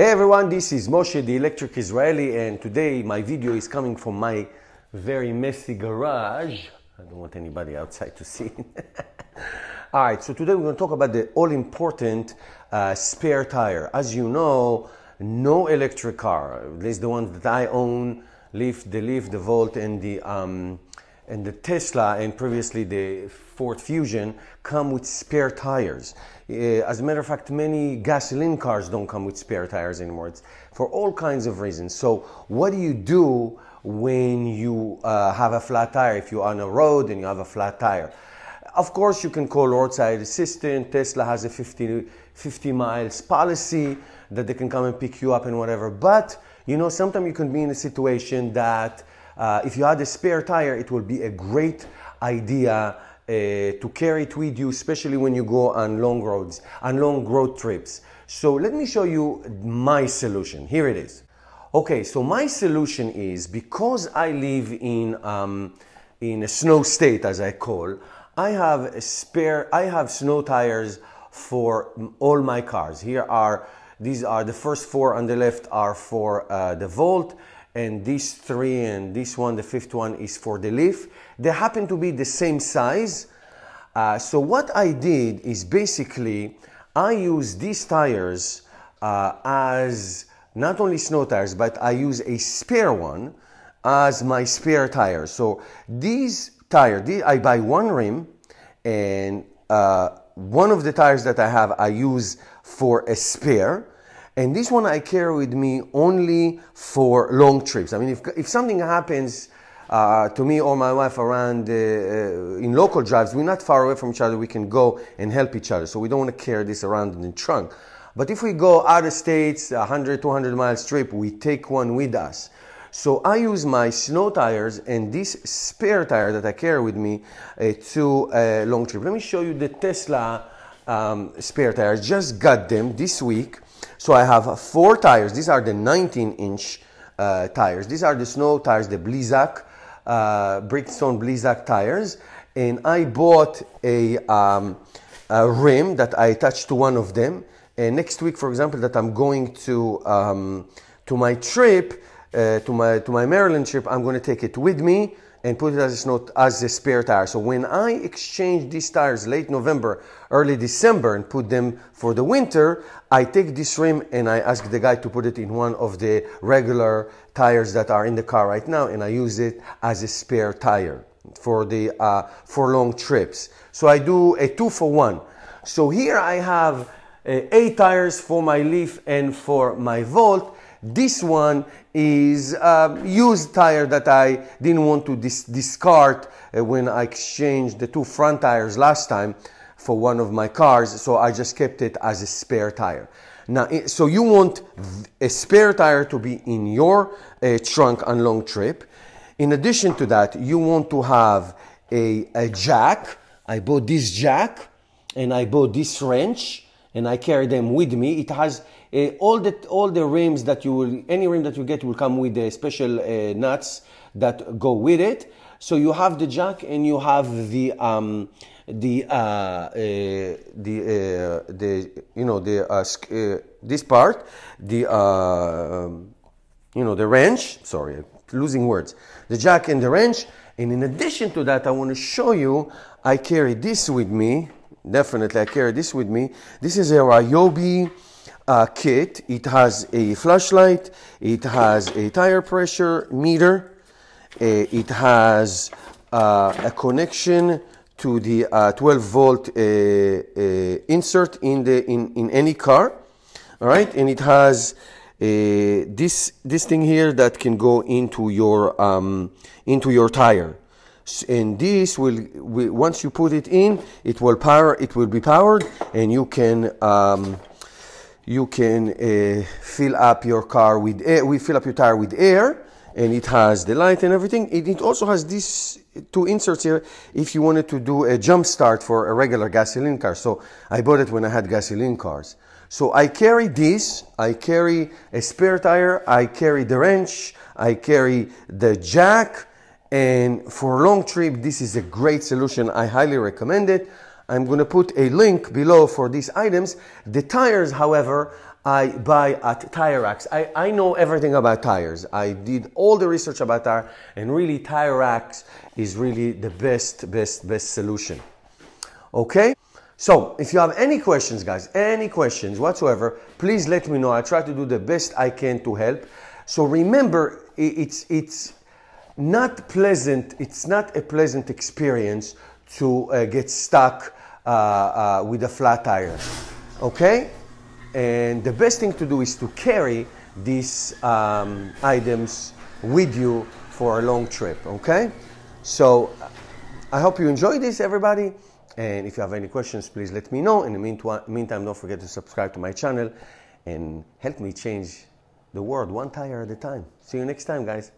Hey everyone, this is Moshe the Electric Israeli and today my video is coming from my very messy garage. I don't want anybody outside to see. all right, so today we're going to talk about the all important uh, spare tire. As you know, no electric car, at least the ones that I own, Leaf, the Leaf, the Volt, and the um, and the Tesla, and previously the Ford Fusion, come with spare tires. Uh, as a matter of fact, many gasoline cars don't come with spare tires anymore. It's for all kinds of reasons. So, what do you do when you uh, have a flat tire? If you're on a road and you have a flat tire, of course, you can call roadside assistant. Tesla has a 50, 50 miles policy that they can come and pick you up and whatever. But you know, sometimes you can be in a situation that uh, if you had a spare tire, it will be a great idea uh, to carry it with you, especially when you go on long roads, on long road trips. So let me show you my solution. Here it is. Okay, so my solution is because I live in um, in a snow state, as I call, I have a spare. I have snow tires for all my cars. Here are these are the first four on the left are for uh, the Volt and these three and this one, the fifth one, is for the leaf. They happen to be the same size. Uh, so what I did is basically I use these tires uh, as not only snow tires, but I use a spare one as my spare tire. So these tires, I buy one rim and uh, one of the tires that I have I use for a spare and this one I carry with me only for long trips. I mean, if, if something happens uh, to me or my wife around uh, uh, in local drives, we're not far away from each other. We can go and help each other. So we don't want to carry this around in the trunk. But if we go out of states, 100, 200 miles trip, we take one with us. So I use my snow tires and this spare tire that I carry with me uh, to a long trip. Let me show you the Tesla um, spare tires. Just got them this week. So I have four tires. These are the 19 inch uh, tires. These are the snow tires, the Blizzak, uh, Bridgestone Blizzak tires. And I bought a, um, a, rim that I attached to one of them. And next week, for example, that I'm going to, um, to my trip, uh, to, my, to my Maryland trip, I'm going to take it with me and put it as a, as a spare tire. So when I exchange these tires late November, early December and put them for the winter, I take this rim and I ask the guy to put it in one of the regular tires that are in the car right now and I use it as a spare tire for the uh, for long trips. So I do a two for one. So here I have uh, eight tires for my Leaf and for my Volt this one is a used tire that I didn't want to dis discard uh, when I exchanged the two front tires last time for one of my cars, so I just kept it as a spare tire. Now, so you want a spare tire to be in your uh, trunk on long trip. In addition to that, you want to have a, a jack. I bought this jack and I bought this wrench and I carry them with me. It has uh, all the all the rims that you will any rim that you get will come with the special uh, nuts that go with it. So you have the jack and you have the um, the uh, uh the uh, the you know the uh, this part the um, you know the wrench. Sorry, losing words. The jack and the wrench. And in addition to that, I want to show you. I carry this with me. Definitely, I carry this with me. This is a Ryobi uh, kit. It has a flashlight, it has a tire pressure meter, uh, it has uh, a connection to the uh, 12 volt uh, uh, insert in the in, in any car, all right, and it has this this thing here that can go into your um, into your tire and this will, once you put it in it will power it will be powered and you can um, you can uh, fill up your car with air. We fill up your tire with air, and it has the light and everything. It, it also has these two inserts here if you wanted to do a jump start for a regular gasoline car. So I bought it when I had gasoline cars. So I carry this, I carry a spare tire, I carry the wrench, I carry the jack, and for a long trip, this is a great solution. I highly recommend it. I'm going to put a link below for these items. The tires, however, I buy at Tire Racks. I, I know everything about tires. I did all the research about tire, and really, Tire Racks is really the best, best, best solution. Okay? So, if you have any questions, guys, any questions whatsoever, please let me know. I try to do the best I can to help. So remember, it's it's not pleasant. It's not a pleasant experience to uh, get stuck uh, uh, with a flat tire. Okay? And the best thing to do is to carry these um, items with you for a long trip. Okay? So I hope you enjoyed this, everybody. And if you have any questions, please let me know. In the meantime, don't forget to subscribe to my channel and help me change the world one tire at a time. See you next time, guys.